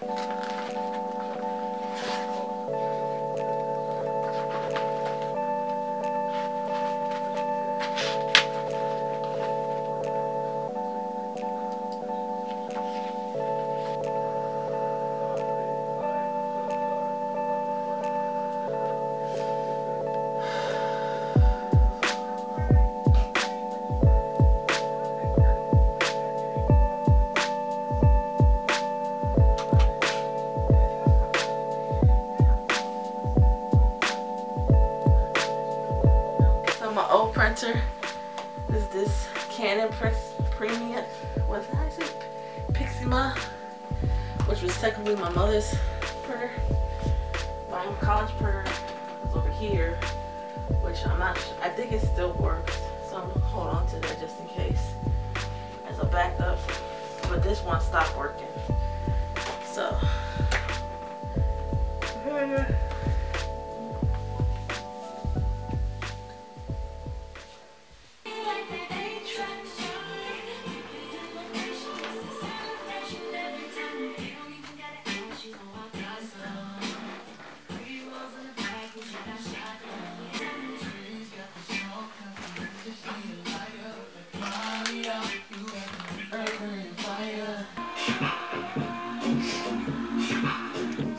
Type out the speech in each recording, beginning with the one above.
Música Which was technically my mother's purse. My college purse is over here, which I'm not. I think it still works, so I'm gonna hold on to that just in case as a backup. But this one stopped working, so. Uh,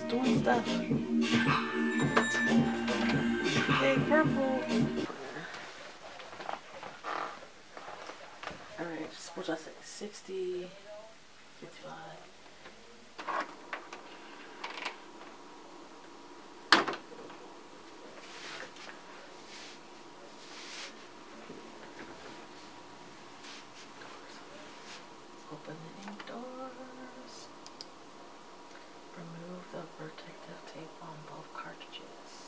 doing stuff. Hey, purple. Alright, what I say? 60, 55. Open the ink doors. Remove the protective tape on both cartridges.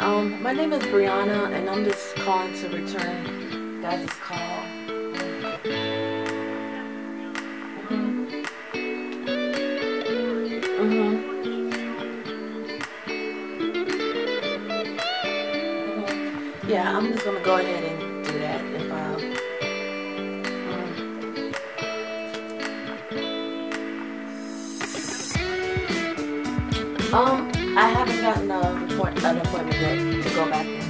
Um, my name is Brianna, and I'm just calling to return guys' call. Mhm. Mhm. Mhm. Yeah, I'm just gonna go ahead and do that if um. um, Um, I haven't gotten a to go back in.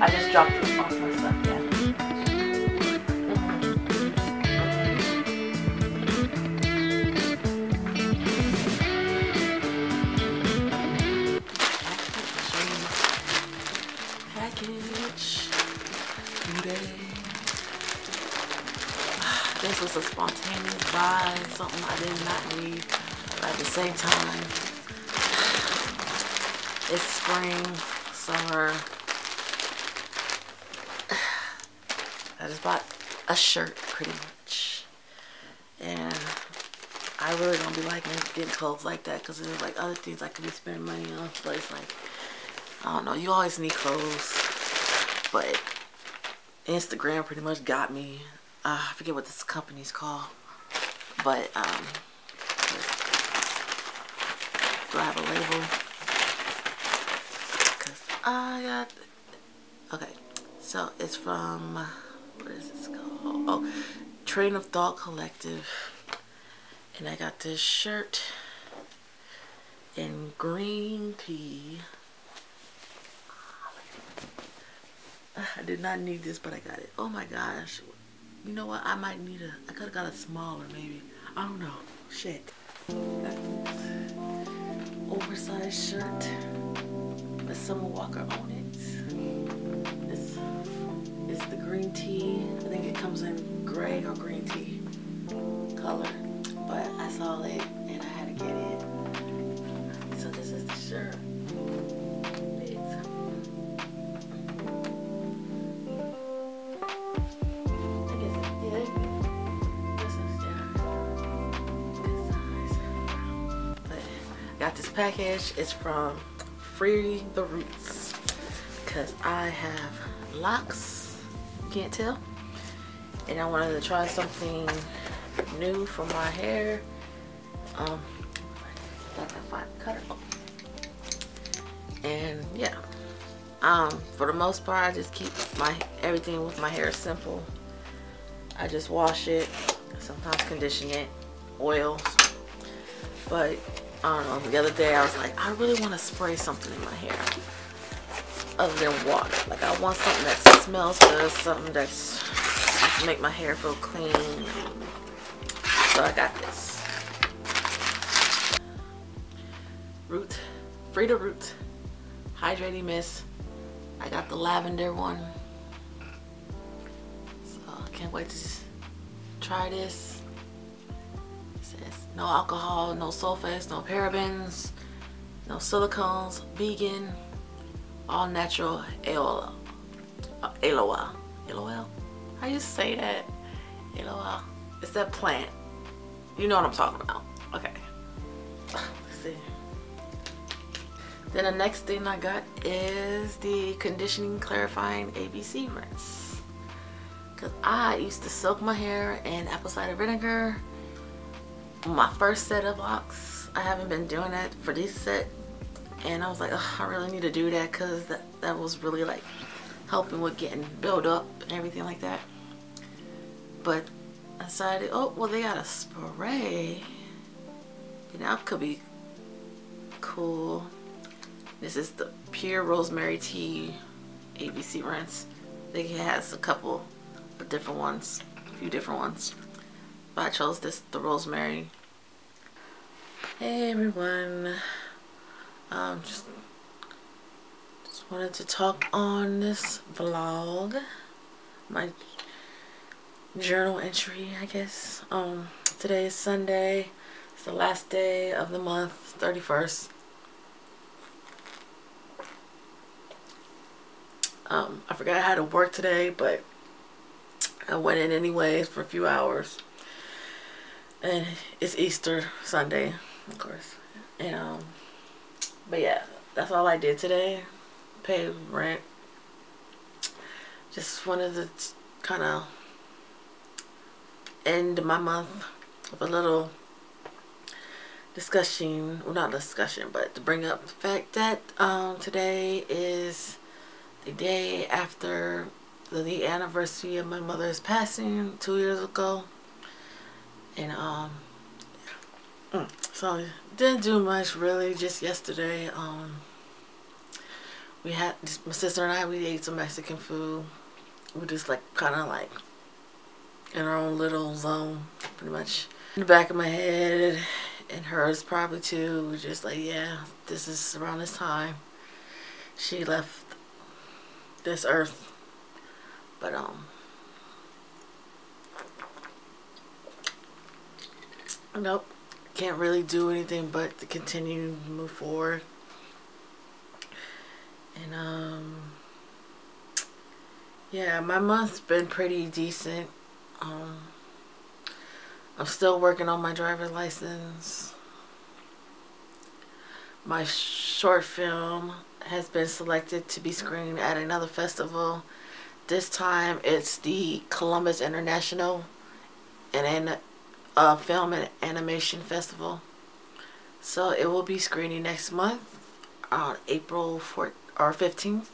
I just dropped it off my stuff, yeah. This was a spontaneous buy, something I did not need. But at the same time, it's spring, summer. I just bought a shirt pretty much. And I really don't be liking getting clothes like that because there's like other things I could be spending money on. But it's like, I don't know, you always need clothes. But Instagram pretty much got me. Uh, I forget what this company's called. But, um, do I have a label? I got, okay, so it's from, what is this called? Oh, Train of Thought Collective. And I got this shirt in green tea. I did not need this, but I got it. Oh my gosh. You know what? I might need a, I could have got a smaller maybe. I don't know. Shit. Oversized shirt Summer Walker on it. This is the green tea. I think it comes in gray or green tea. color, but I saw it and I had to get it. So this is the shirt. Got this package. It's from Free the Roots because I have locs. Can't tell and I wanted to try something new for my hair. Um, got that fine cutter. And yeah, um, for the most part, I just keep my everything with my hair simple. I just wash it, sometimes condition it, oils. But I don't know, the other day I was like, I really want to spray something in my hair other than water. Like I want something that smells good, something that's make my hair feel clean. So I got this. Root, Free the Root Hydrating Mist. I got the lavender one. So I can't wait to try this. No alcohol, no sulfates, no parabens, no silicones, vegan, all natural AOL. Uh, AOL. AOL. How you say that? Uh, it's that plant. You know what I'm talking about. Okay. Let's see. Then the next thing I got is the conditioning clarifying ACV rinse. Cause I used to soak my hair in apple cider vinegar. My first set of locs. I haven't been doing that for this set. And I was like, I really need to do that because that, that was really like helping with getting built up and everything like that. But I decided, oh, well, they got a spray. You know, could be cool. This is the Pure Rosemary Tea ACV rinse. It has a couple of different ones, a few different ones. But I chose this, the Rosemary. Hey everyone. Um, just, just wanted to talk on this vlog. My journal entry, I guess. Um, today is Sunday. It's the last day of the month, 31st. Um, I forgot I had to work today, but I went in anyways for a few hours. And it's Easter Sunday, of course. And, um, but yeah, that's all I did today. Pay rent. Just wanted to kind of end my month with a little discussion, well not discussion, but to bring up the fact that um, today is the day after the anniversary of my mother's passing two years ago. And um, mm, so didn't do much really just yesterday. Um, we had, my sister and I, we ate some Mexican food. We just like kind of like in our own little zone, pretty much. In the back of my head, and hers probably too, we just like, yeah, this is around this time. She left this earth. But, um, nope, can't really do anything but to continue to move forward. And, um, yeah, my month's been pretty decent. Um, I'm still working on my driver's license. My short film has been selected to be screened at another festival. This time it's the Columbus International and uh, Film and Animation Festival. So it will be screening next month on April 4th or 15th.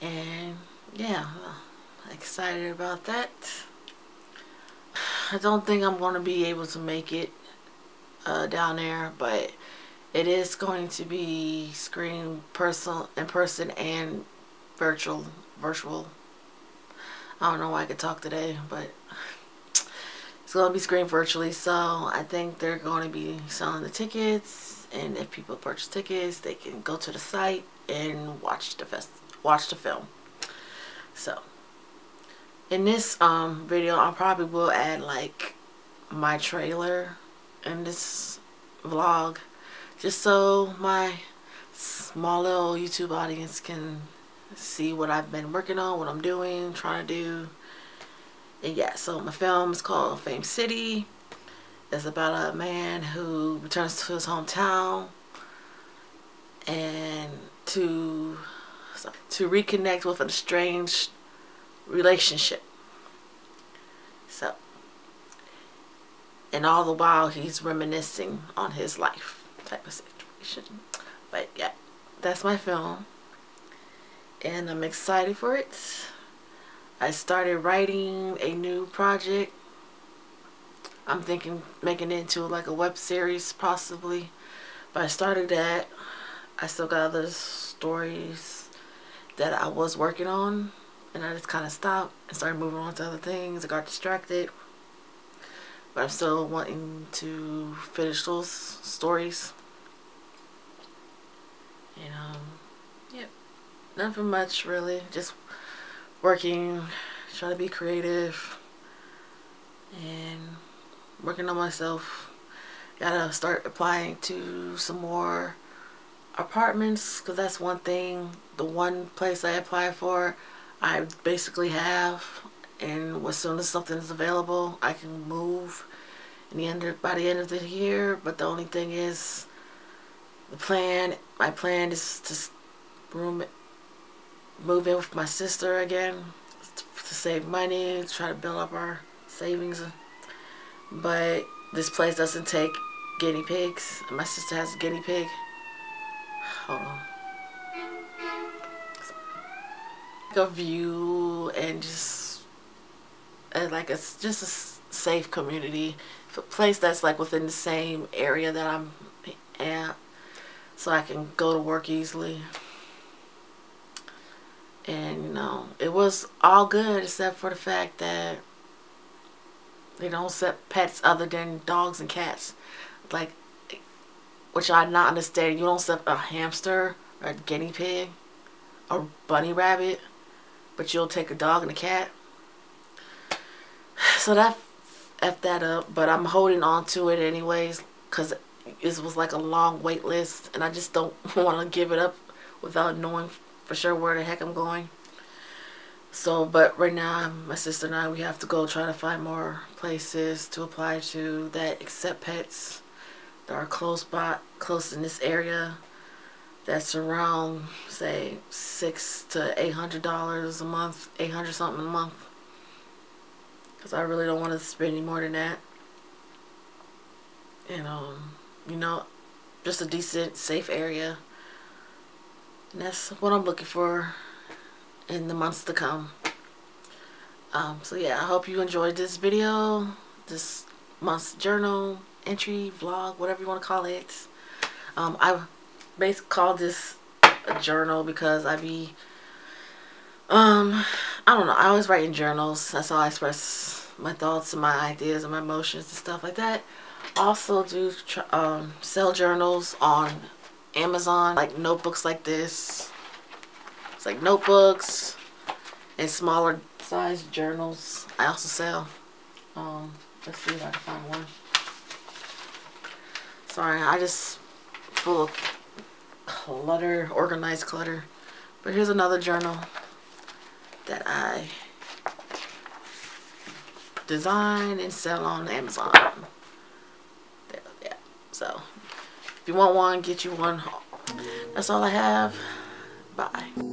And yeah excited about that. I don't think I'm going to be able to make it uh, down there, but it is going to be screened person in person and virtual virtual. I don't know why I could talk today, but it's going to be screened virtually, so I think they're going to be selling the tickets, and if people purchase tickets, they can go to the site and watch the fest watch the film. So in this um, video I probably will add like my trailer in this vlog just so my small little YouTube audience can see what I've been working on, what I'm doing, trying to do. And yeah, so my film is called Fame City. It's about a man who returns to his hometown and to to reconnect with an estranged relationship. So, and all the while he's reminiscing on his life type of situation. But yeah, that's my film. And I'm excited for it. I started writing a new project. I'm thinking making it into like a web series possibly. But I started that. I still got other stories that I was working on and I just kind of stopped and started moving on to other things. I got distracted. But I'm still wanting to finish those stories. And, um, yep. Nothing much, really. Just working, trying to be creative, and working on myself. Gotta start applying to some more apartments, because that's one thing. The one place I applied for, I basically have and as soon as something is available I can move in the end of, by the end of the year but the only thing is the plan my plan is to room move in with my sister again to save money try to build up our savings. But this place doesn't take guinea pigs. My sister has a guinea pig. Hold on. A view and just uh, like it's just a safe community. A place that's like within the same area that I'm at so I can go to work easily and you know it was all good except for the fact that they don't set pets other than dogs and cats like which I not understand you don't set a hamster or a guinea pig or bunny rabbit but you'll take a dog and a cat. So that F that up, but I'm holding on to it anyways because it was like a long wait list and I just don't want to give it up without knowing for sure where the heck I'm going. So, but right now, my sister and I, we have to go try to find more places to apply to that accept pets that are close by, close in this area that's around say six to eight hundred dollars a month eight hundred something a month. Because I really don't want to spend any more than that. And um you know just a decent safe area that's what I'm looking for in the months to come. Um, so yeah I hope you enjoyed this video this month's journal entry vlog whatever you want to call it. Um, I basically call this a journal because I be um I don't know I always write in journals. That's how I express my thoughts and my ideas and my emotions and stuff like that. Also do um, sell journals on Amazon like notebooks like this it's like notebooks and smaller size journals I also sell um let's see if I can find one sorry I just full of clutter, organized clutter. But here's another journal that I design and sell on Amazon. Yeah, so if you want one, get you one. That's all I have. Bye.